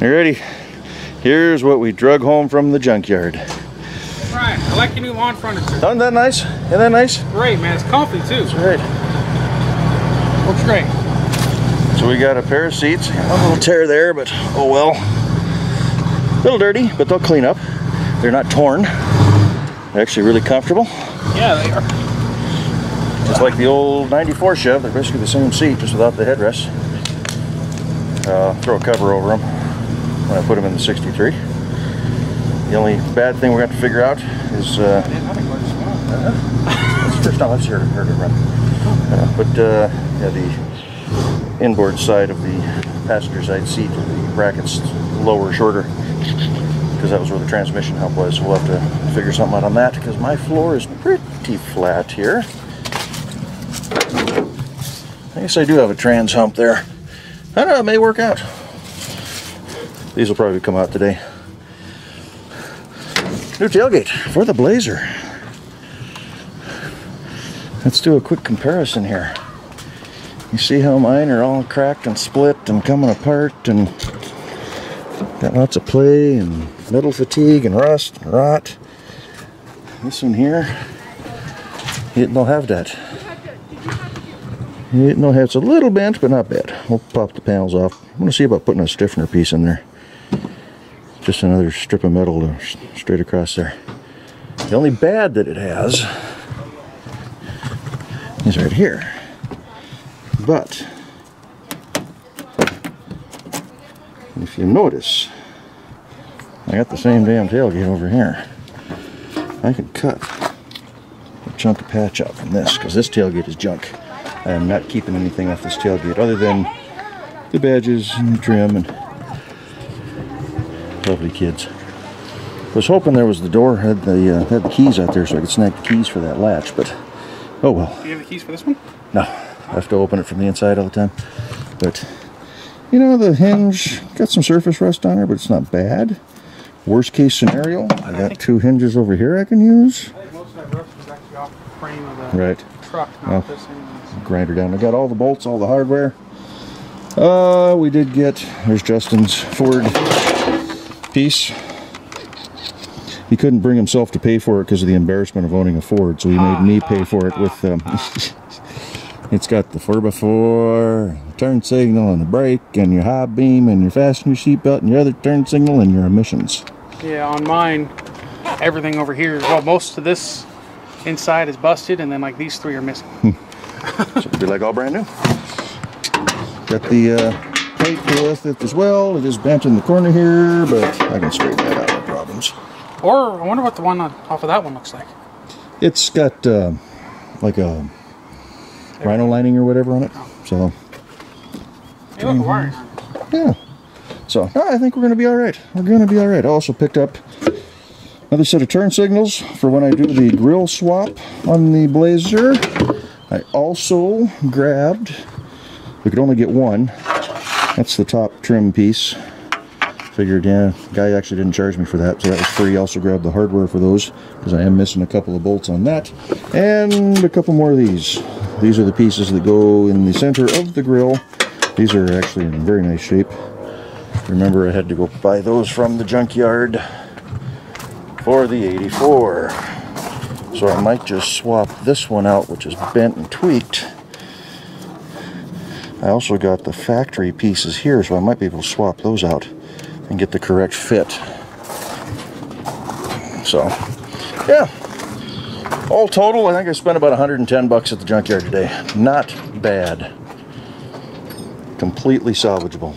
You ready? Here's what we drug home from the junkyard. Right, I like your new lawn furniture. Isn't that nice? Isn't that nice? Great, man. It's comfy too. All right. Looks great. So we got a pair of seats. A little tear there, but oh well. A little dirty, but they'll clean up. They're not torn. They're actually really comfortable. Yeah, they are. Just like the old 94 Chev, they're basically the same seat, just without the headrest. Uh, throw a cover over them when I put them in the 63. The only bad thing we're going to have to figure out is, uh, the first time I've heard it, heard it run. Uh, but, uh, yeah, the inboard side of the passenger side seat, the brackets lower, shorter, because that was where the transmission hump was. We'll have to figure something out on that, because my floor is pretty flat here. I guess I do have a trans hump there. I don't know, it may work out. These will probably come out today. New tailgate for the Blazer. Let's do a quick comparison here. You see how mine are all cracked and split and coming apart and got lots of play and metal fatigue and rust and rot. This one here, it don't have that. It no, it's a little bent, but not bad. We'll pop the panels off. I'm to see about putting a stiffener piece in there. Just another strip of metal straight across there. The only bad that it has is right here. But, if you notice, I got the same damn tailgate over here. I can cut a chunk of patch out from this, because this tailgate is junk. I am not keeping anything off this tailgate other than the badges and the trim and lovely kids. I was hoping there was the door had the uh, had the keys out there so I could snag the keys for that latch, but oh well. Do you have the keys for this one? No, I have to open it from the inside all the time. But you know the hinge got some surface rust on her, but it's not bad. Worst case scenario, I got two hinges over here I can use. I think most of that rust was actually off the frame of the Right. truck, not this grinder down. I got all the bolts, all the hardware. Uh, we did get, there's Justin's Ford piece. He couldn't bring himself to pay for it because of the embarrassment of owning a Ford, so he made me pay for it with, um, it's got the 4x4, turn signal and the brake and your high beam and your fasten your seatbelt and your other turn signal and your emissions. Yeah, on mine, everything over here, well, most of this inside is busted, and then like these three are missing. So it'll be like all brand new. Got the uh, plate with it as well. It is bent in the corner here, but I can straighten that out, no problems. Or I wonder what the one on, off of that one looks like. It's got uh, like a rhino lining or whatever on it. So Hey, look, a wiring. yeah. So no, I think we're gonna be all right. We're gonna be all right. I also picked up another set of turn signals for when I do the grill swap on the Blazer. I also grabbed. We could only get one. That's the top trim piece. Figured, yeah, guy actually didn't charge me for that, so that was free. Also grabbed the hardware for those because I am missing a couple of bolts on that, and a couple more of these. These are the pieces that go in the center of the grill. These are actually in very nice shape. Remember, I had to go buy those from the junkyard for the 84. So I might just swap this one out, which is bent and tweaked. I also got the factory pieces here, so I might be able to swap those out and get the correct fit. So, yeah. All total, I think I spent about 110 bucks at the junkyard today. Not bad. Completely salvageable.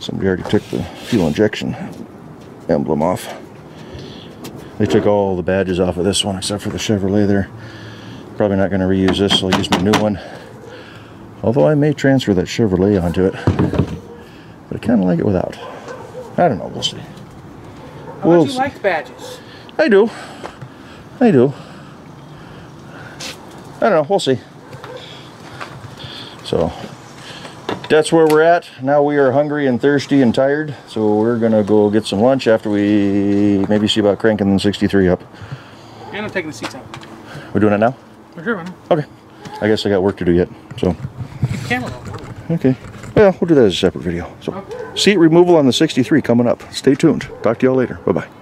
Somebody already took the fuel injection emblem off. They took all the badges off of this one except for the Chevrolet there. Probably not going to reuse this, so I'll use my new one. Although I may transfer that Chevrolet onto it. But I kind of like it without. I don't know, we'll see. How We'll much you like badges? I do. I do. I don't know, we'll see. So, that's where we're at. Now we are hungry and thirsty and tired, so we're gonna go get some lunch after we maybe see about cranking the 63 up. And I'm taking the seats out. We're doing it now? Sure, man. Okay. I guess I got work to do yet, so. Okay. Well, we'll do that as a separate video. So, seat removal on the 63 coming up. Stay tuned. Talk to y'all later. Bye-bye.